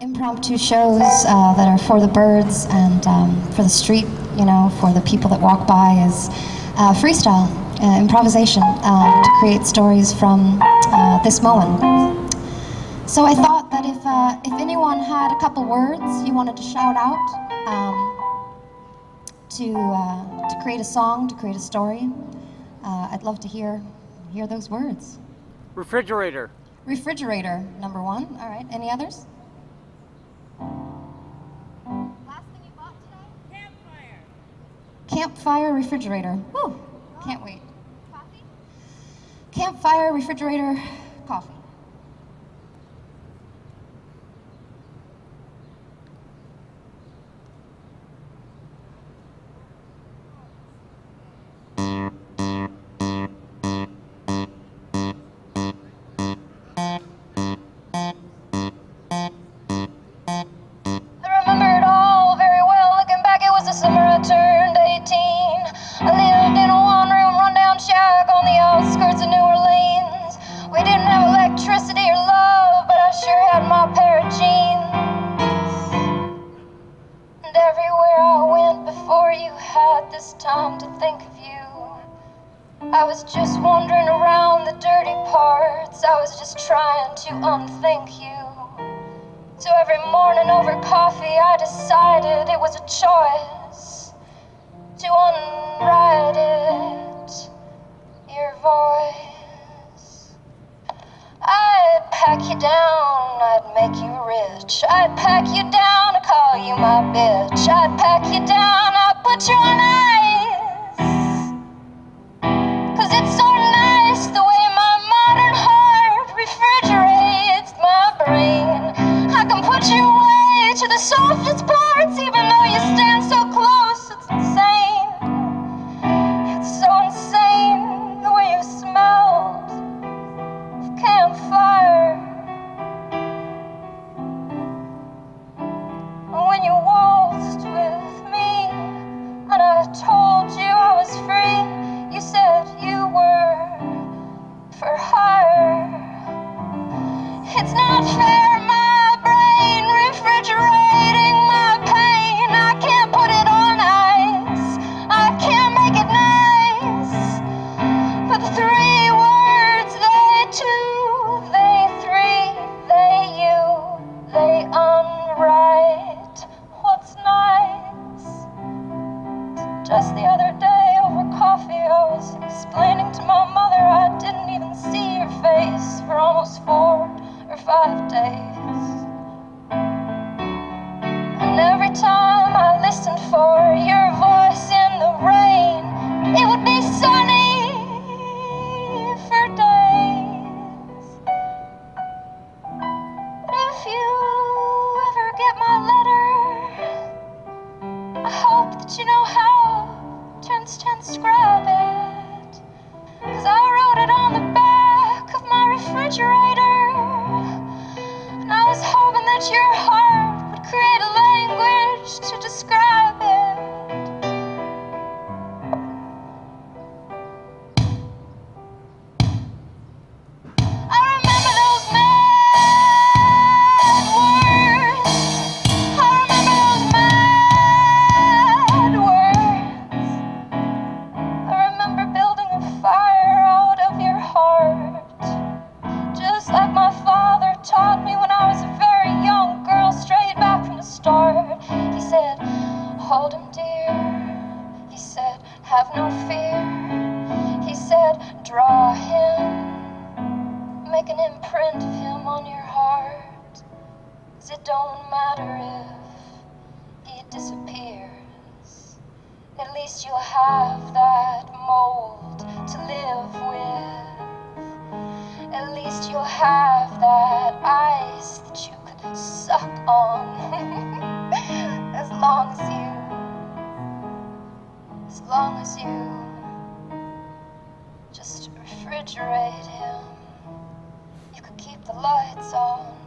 impromptu shows uh, that are for the birds and um, for the street, you know, for the people that walk by is uh, freestyle, uh, improvisation, um, to create stories from uh, this moment. So I thought that if, uh, if anyone had a couple words you wanted to shout out um, to, uh, to create a song, to create a story, I'd love to hear, hear those words. Refrigerator. Refrigerator, number one. All right, any others? Campfire refrigerator. Woo! Can't wait. Campfire refrigerator coffee. I was just wandering around the dirty parts. I was just trying to unthink you. So every morning over coffee, I decided it was a choice to unwrite it. Your voice. I'd pack you down, I'd make you rich. I'd pack you down, I'd call you my bitch. I'd pack you down, I'd put you on ice. Softest parts, even though you stand so close. It's insane. It's so insane the way you smelled of campfire. When you waltzed with me, and I told you I was free, you said you were for hire. It's not fair. For almost four or five days. And every time I listened for your voice in the rain, it would be sunny for days. But if you ever get my letter, I hope that you know how transcribe it. Imprint of him on your heart. Cause it don't matter if he disappears. At least you'll have that mold to live with. At least you'll have that ice that you could suck on. as long as you as long as you just refrigerate him the lights on.